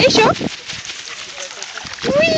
Et chaud. Oui.